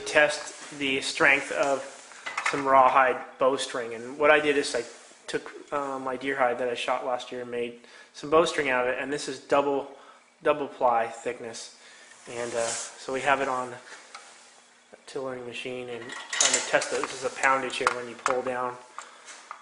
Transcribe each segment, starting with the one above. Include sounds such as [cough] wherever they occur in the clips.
test the strength of some rawhide bowstring. And what I did is I took uh, my deer hide that I shot last year and made some bowstring out of it. And this is double double ply thickness. And uh, so we have it on a tillering machine and trying to test it. This is a poundage here when you pull down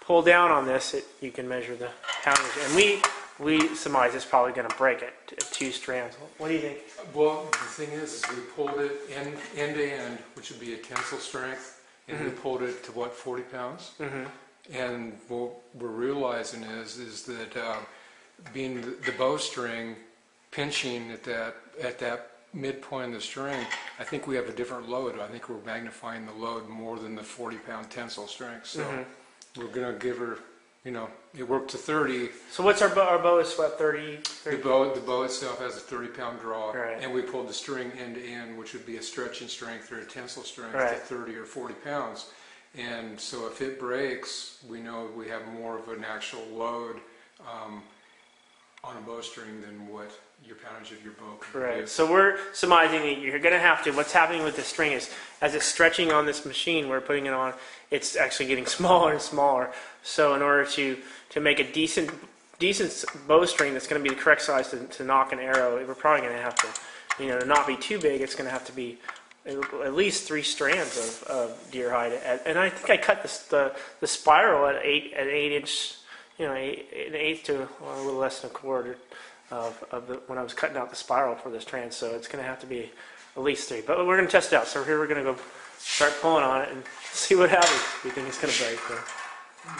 pull down on this, it, you can measure the poundage. And we we surmise it's probably going to break it at two strands. What do you think? Well, the thing is, is we pulled it end, end to end, which would be a tensile strength, and we pulled it to what, 40 pounds? Mm-hmm. And what we're realizing is, is that uh, being the, the bowstring pinching at that, at that midpoint of the string, I think we have a different load. I think we're magnifying the load more than the 40 pound tensile strength. So we're going to give her, you know, it worked to 30. So what's our bow? Our bow is what 30. The 30 bow, the bow itself has a 30 pound draw, Right. and we pulled the string end to end, which would be a stretching strength or a tensile strength Right. to 30 or 40 pounds. And so if it breaks, we know we have more of an actual load um, on a bowstring than what your poundage of your bow can Right. So we're surmising that you're going to have to. What's happening with the string is, as it's stretching on this machine, we're putting it on. It's actually getting [laughs] smaller and smaller. So in order to to make a decent decent bowstring that's going to be the correct size to, to nock an arrow, we're probably going to have to, you know, to not be too big. It's going to have to be at least three strands of, of deer hide. And- I think I cut this, the the spiral at eight at eight inch, you know, an eighth to well, a little less than a quarter of, of the, when I was cutting out the spiral for this trans. So it's going to have to be at least three. But we're going to test it out. So here we're going to go start pulling on it and [laughs] see what happens. We think it's going to break. So.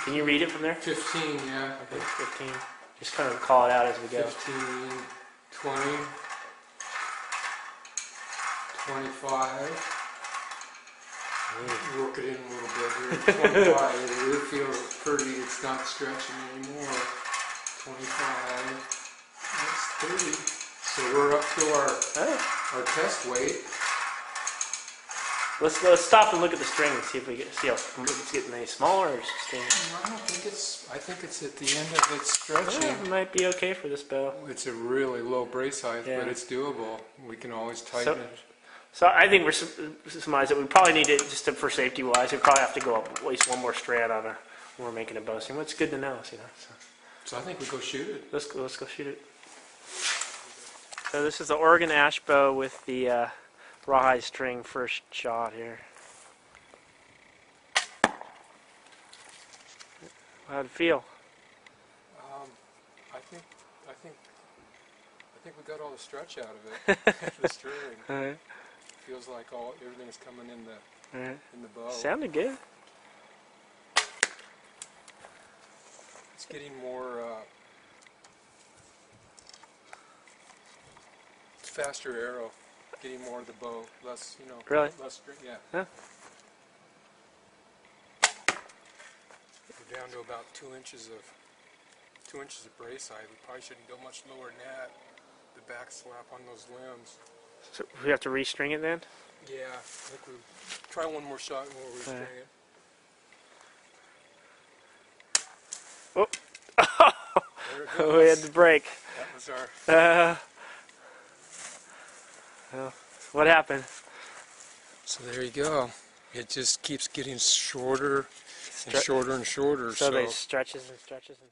Can you read it from there? 15, yeah. Okay, 15. Just kind of call it out as we go. 15, 20, 25. Work it in a little bit here. 25, it feels pretty, it's not stretching anymore. 25, that's 30. So we're up to our, Oh, our test weight. let's let's stop and look at the string and see if we get see how it's getting any smaller or staying. I don't think it's, I think it's at the end of its stretching. Yeah, it might be okay for this bow. It's a really low brace height, Yeah. but it's doable. We can always tighten it. So I think we're su- surmise that we probably need to just to, for safety wise, we probably have to go up at least one more strand on our when we're making a bow. What's good to know, you know. So So I think we go shoot it. let's go, let's go shoot it. So this is the Oregon ash bow with the uh, rawhide string first shot here. How'd it feel? Um, I think, I think, I think we got all the stretch out of it. [laughs] the string Alright, feels like all everything's coming in the in the bow. Sounded good. It's getting more. Uh, faster arrow, getting more of the bow, less you know. Really? Less. Yeah. Huh. We're down to about two inches of two inches of brace height. We probably shouldn't go much lower than that. The back slap on those limbs. So we have to restring it then? Yeah, I think we try one more shot and we'll restring Alright. it. Oh. It [laughs] we had to break. That was our. Uh, well, what happened? So there you go. It just keeps getting shorter and Stre- shorter and shorter. So So, they stretches and stretches and